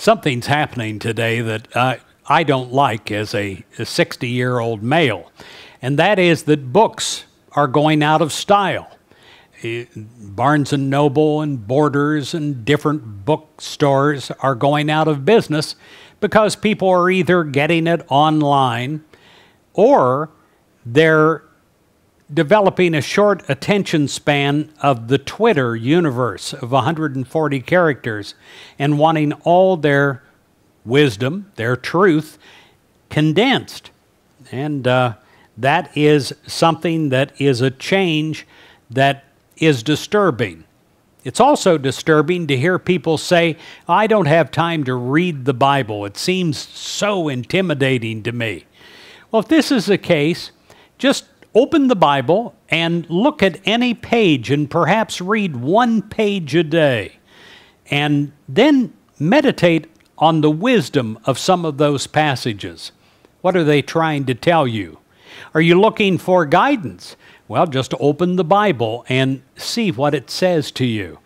Something's happening today that uh, I don't like as a 60 year old male, and that is that books are going out of style. Eh, Barnes and Noble and Borders and different bookstores are going out of business because people are either getting it online or they're developing a short attention span of the Twitter universe of 140 characters and wanting all their wisdom, their truth, condensed. And uh, that is something that is a change that is disturbing. It's also disturbing to hear people say, I don't have time to read the Bible. It seems so intimidating to me. Well, if this is the case, just open the Bible and look at any page and perhaps read one page a day. And then meditate on the wisdom of some of those passages. What are they trying to tell you? Are you looking for guidance? Well, just open the Bible and see what it says to you.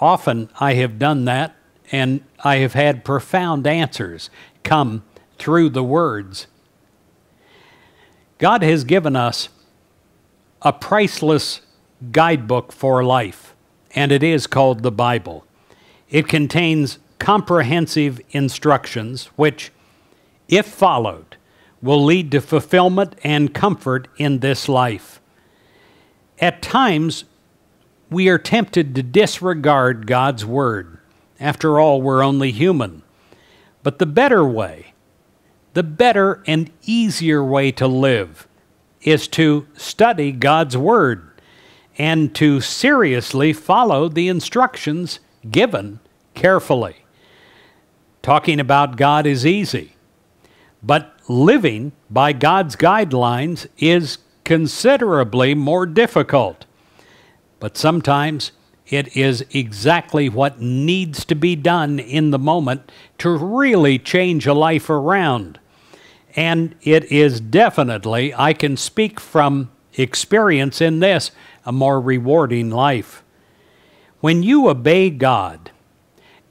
Often I have done that, and I have had profound answers come through the words. God has given us a priceless guidebook for life, and it is called the Bible. It contains comprehensive instructions which, if followed, will lead to fulfillment and comfort in this life. At times, we are tempted to disregard God's Word. After all, we're only human. But the better way, the better and easier way to live, is to study God's Word and to seriously follow the instructions given carefully. Talking about God is easy, but living by God's guidelines is considerably more difficult. But sometimes it is exactly what needs to be done in the moment to really change a life around. And it is definitely, I can speak from experience in this, a more rewarding life. When you obey God,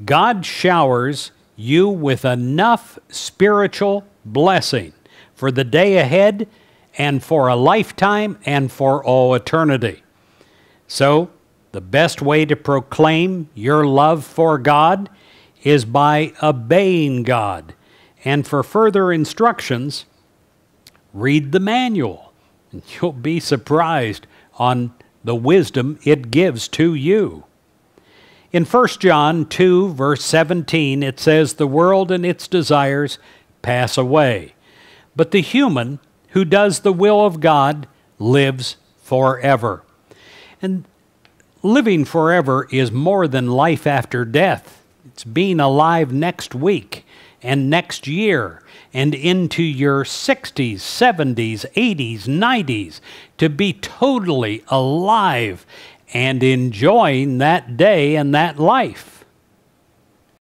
God showers you with enough spiritual blessing for the day ahead and for a lifetime and for all eternity. So, the best way to proclaim your love for God is by obeying God and for further instructions, read the manual. And you'll be surprised on the wisdom it gives to you. In 1 John 2, verse 17, it says, The world and its desires pass away, but the human who does the will of God lives forever. And living forever is more than life after death, it's being alive next week and next year and into your 60s, 70s, 80s, 90s to be totally alive and enjoying that day and that life.